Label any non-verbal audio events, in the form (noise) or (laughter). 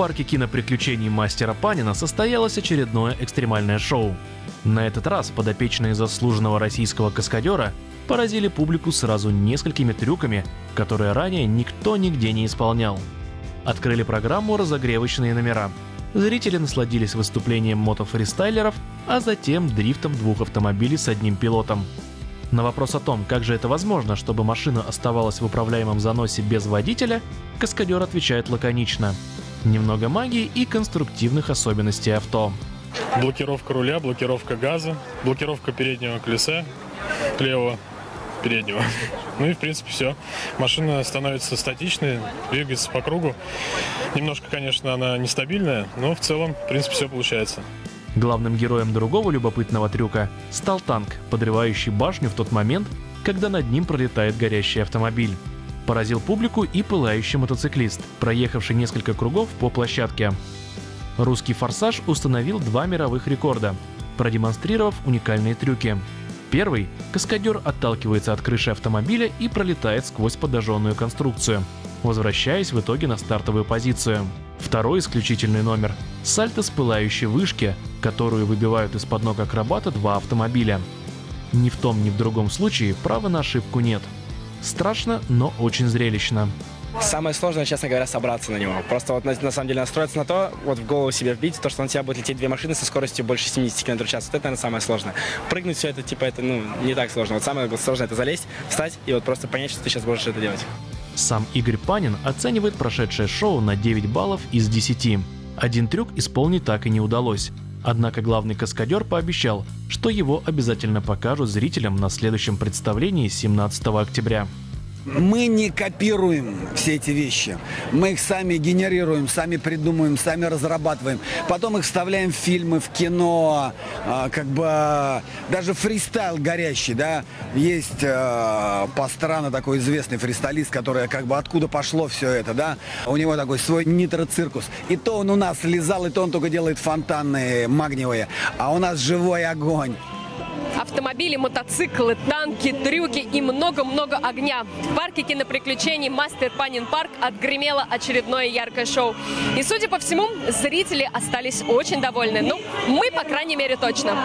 парке киноприключений мастера Панина состоялось очередное экстремальное шоу. На этот раз подопечные заслуженного российского каскадера поразили публику сразу несколькими трюками, которые ранее никто нигде не исполнял. Открыли программу разогревочные номера. Зрители насладились выступлением мотофристайлеров, а затем дрифтом двух автомобилей с одним пилотом. На вопрос о том, как же это возможно, чтобы машина оставалась в управляемом заносе без водителя, каскадер отвечает лаконично. Немного магии и конструктивных особенностей авто. Блокировка руля, блокировка газа, блокировка переднего колеса левого переднего. (laughs) Ну и в принципе все. Машина становится статичной, двигается по кругу. Немножко, конечно, она нестабильная, но в целом, в принципе, все получается. Главным героем другого любопытного трюка стал танк, подрывающий башню в тот момент, когда над ним пролетает горящий автомобиль. Поразил публику и пылающий мотоциклист, проехавший несколько кругов по площадке. Русский «Форсаж» установил два мировых рекорда, продемонстрировав уникальные трюки. Первый – каскадер отталкивается от крыши автомобиля и пролетает сквозь подожженную конструкцию, возвращаясь в итоге на стартовую позицию. Второй исключительный номер – сальто с пылающей вышки, которую выбивают из-под ног акробата два автомобиля. Ни в том, ни в другом случае права на ошибку нет. Страшно, но очень зрелищно. Самое сложное, честно говоря, собраться на него. Просто вот на, на самом деле настроиться на то, вот в голову себе вбить, то, что на тебя будет лететь две машины со скоростью больше 70 км в час. Вот это, наверное, самое сложное. Прыгнуть все это, типа, это, ну, не так сложно. Вот самое сложное это залезть, встать и вот просто понять, что ты сейчас можешь это делать. Сам Игорь Панин оценивает прошедшее шоу на 9 баллов из 10. Один трюк исполнить так и не удалось. Однако главный каскадер пообещал, что его обязательно покажут зрителям на следующем представлении 17 октября. Мы не копируем все эти вещи. Мы их сами генерируем, сами придумываем, сами разрабатываем. Потом их вставляем в фильмы, в кино, а, как бы даже фристайл горящий, да. Есть э, Пастрана, такой известный фристайлист, который как бы откуда пошло все это, да. У него такой свой нитроциркус. И то он у нас лизал, и то он только делает фонтанные магниевые. А у нас живой огонь автомобили, мотоциклы, танки, трюки и много-много огня. В парке киноприключений «Мастер Панин Парк» отгремело очередное яркое шоу. И, судя по всему, зрители остались очень довольны. Ну, мы, по крайней мере, точно.